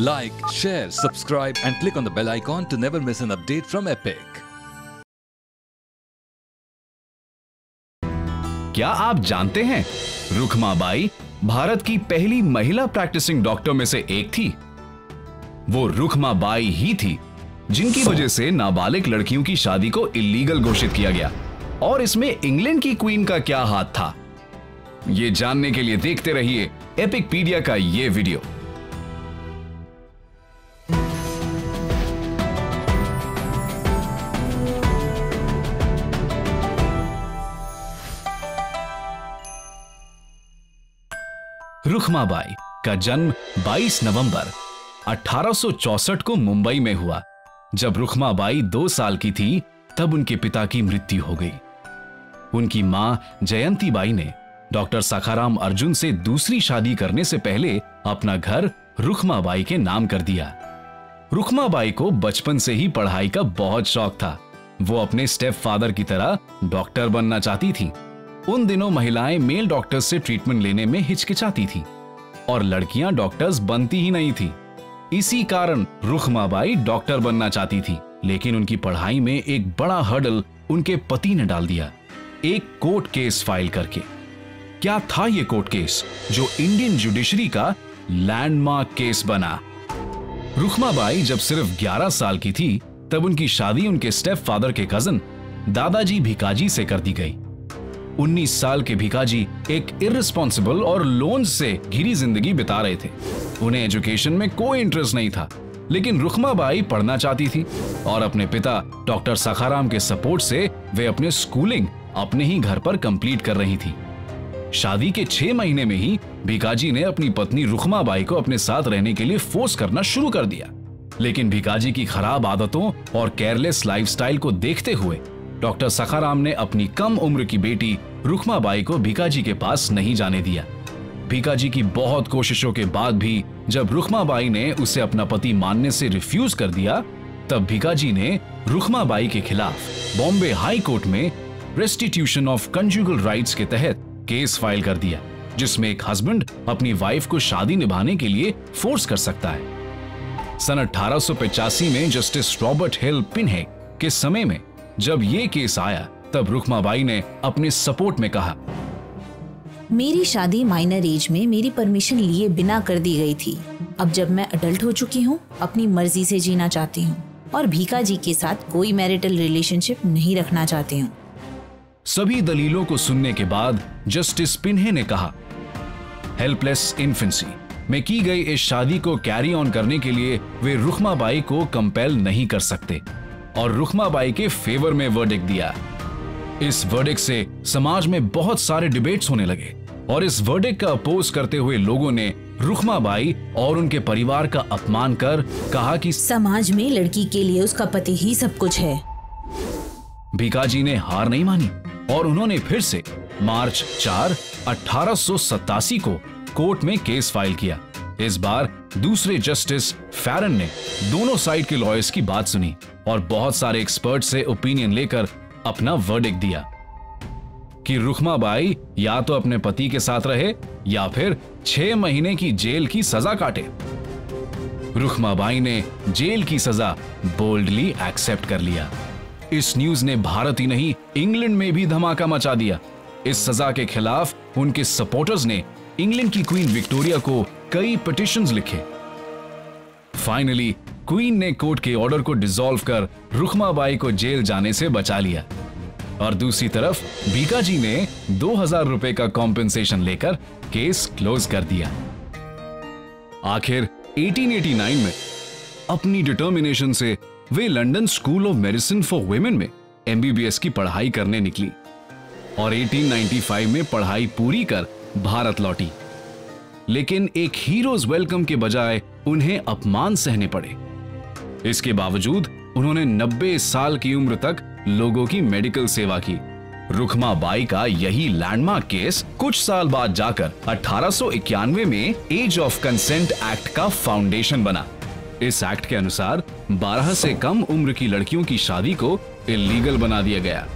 Like, share, subscribe, and click on the bell icon to never miss an update from Epic. क्या आप जानते हैं? रुखमा by Bharat की पहली महिला प्रैक्टिसिंग डॉक्टर में से एक थी। वो रुखमा बाई ही थी जिनकी वजह से नाबालिग लड़कियों की शादी को इलीगल घोषित किया गया। और इसमें इंग्लैंड की क्वीन का क्या हाथ था? ये जानने के लिए देखते रहिए एपिकपीडिया का ये वीडियो। रुखमाबाई का जन्म 22 नवंबर 1864 को मुंबई में हुआ। जब रुखमाबाई दो साल की थी, तब उनके पिता की मृत्यु हो गई। उनकी माँ जयंती बाई ने डॉक्टर सखाराम अर्जुन से दूसरी शादी करने से पहले अपना घर रुखमाबाई के नाम कर दिया। रुखमाबाई को बचपन से ही पढ़ाई का बहुत शौक था। वो अपने स्टेप फादर की तरह डॉक्टर बनना चाहती थी। उन दिनों महिलाएँ मेल डॉक्टर्स से ट्रीटमेंट लेने में हिचकिचाती थी और लड़कियाँ डॉक्टर्स बनती ही नहीं थी। इसी कारण रुखमाबाई डॉक्टर बनना चाहती थी, लेकिन उनकी पढ़ाई में एक बड़ा हर्डल उनके पति ने डाल दिया। एक कोर्ट केस फ़ाइल करके। क्या था ये कोर्ट केस? जो इंडियन जुडिशरी का लैंडमार्क केस बना। रुखमाबाई जब सिर्फ़ 11 साल की थी, तब उनकी शादी उनके स्टेप फादर के कज़न दादाजी भिकाजी से कर दी गई। 19 साल के भिकाजी एक इररिस्पॉन्सिबल और लोन से घिरी ज़िंदगी बिता रहे थे। उन्हें एजुकेशन में कोई इंटरेस्ट नहीं था, लेकिन रुखमाबाई पढ़ना चाहती थी और अपने पिता डॉक्टर सखाराम के सपोर्ट से वे अपने स्कूलिंग अपने ही घर पर कंप्लीट कर रही थी। शादी के छह महीने में ही भिकाजी ने अपनी पत्नी रुखमाबाई को अपने साथ रहने के लिए फोर्स करना शुरू कर दिया। लेकिन भिकाजी की खराब आदतों और केयरलेस लाइफस्टाइल को देखते हुए डॉक्टर सखाराम ने अपनी कम उम्र की बेटी रुखमाबाई को भिकाजी के पास नहीं जाने दिया। भिकाजी की बहुत कोशिशों के बाद भी जब रुखमाबाई ने उसे अपना पति मानने से रिफ्यूज कर दिया, तब भिकाजी ने रुखमाबाई के खिलाफ बॉम्बे हाई कोर्ट में रेस्टिट्यूशन ऑफ़ कंजुगल राइट्स के तहत केस फ़ाइल कर दिया, जिसमें एक हस्बैंड अपनी वाइफ को शादी निभाने के लिए फोर्स कर सकता है। सन 1885 में जस्टिस रॉबर्ट हिल पिन्हे के समय में जब ये केस आया तब रुखमाबाई ने अपने सपोर्ट में कहा मेरी शादी माइनर एज में मेरी परमिशन लिए बिना कर दी गई थी। अब जब मैं अडल्ट हो चुकी हूँ अपनी मर्ज़ी से जीना चाहती हूँ और भीका जी के साथ कोई मैरिटल रिलेशनशिप नहीं रखना चाहती हूँ। सभी दलीलों को सुनने के बाद जस्टिस पिन्हे ने कहा हेल्पलेस इन्फेंसी में की गई इस शादी को कैरी ऑन करने के लिए वे रुखमाबाई को कंपेल नहीं कर सकते। और रुखमाबाई के फेवर में वर्डिक दिया। इस वर्डिक से समाज में बहुत सारे डिबेट्स होने लगे और इस वर्डिक का अपोज करते हुए लोगों ने रुखमाबाई और उनके परिवार का अपमान कर कहा कि समाज में लड़की के लिए उसका पति ही सब कुछ है। भिकाजी ने हार नहीं मानी और उन्होंने फिर से मार्च 4 1887 को कोर्ट में केस फ़ाइल किया। इस बार दूसरे जस्टिस फैरन ने दोनों साइड के लॉयर्स की बात सुनी और बहुत सारे एक्सपर्ट से ओपिनियन लेकर अपना वर्डिक दिया कि रुखमाबाई या तो अपने पति के साथ रहे या फिर छह महीने की जेल की सजा काटे। रुखमाबाई ने जेल की सजा बोल्डली एक्सेप्ट कर लिया। इस न्यूज़ ने भारत ही नहीं इंग्लैंड में भी धमाका मचा दिया। इस सजा के खिलाफ उनके सपोर्टर्स ने इंग्लैंड की क्वीन विक्टोरिया को कई पिटिशंस लिखे। फाइनली क्वीन ने कोर्ट के ऑर्डर को डिसॉल्व कर रुखमाबाई को जेल जाने से बचा लिया। और दूसरी तरफ़ बीकाजी ने दो हज़ार रुपए का कॉम्पेंसेशन लेकर केस क्लोज कर दिया। आखिर 1889 में अपनी डिटर्मिनेशन से वे London school of medicine for women में एमबीबीएस की पढ़ाई करने निकली। और 1895 में पढ़ाई पूरी कर भारत लौटी। लेकिन एक हीरोज वेलकम के बजाय उन्हें अपमान सहने पड़े। इसके बावजूद उन्होंने 90 साल की उम्र तक लोगों की मेडिकल सेवा की। रुखमा बाई का यही लैंडमार्क केस कुछ साल बाद जाकर अठारह सौ इक्यानवे में एज ऑफ़ कंसेंट एक्ट का फाउंडेशन बना। इस एक्ट के अनुसार 12 से कम उम्र की लड़कियों की शादी को इलीगल बना दिया गया।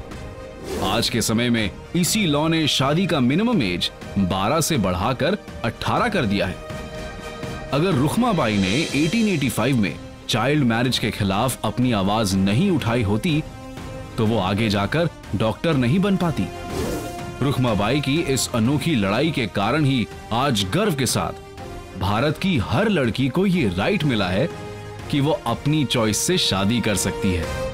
आज के समय में इसी लॉ ने शादी का मिनिमम एज 12 से बढ़ाकर 18 कर दिया है। अगर रुखमाबाई ने 1885 में चाइल्ड मैरिज के खिलाफ अपनी आवाज़ नहीं उठाई होती तो वो आगे जाकर डॉक्टर नहीं बन पाती। रुखमाबाई की इस अनोखी लड़ाई के कारण ही आज गर्व के साथ भारत की हर लड़की को ये राइट मिला है कि वो अपनी चॉइस से शादी कर सकती है।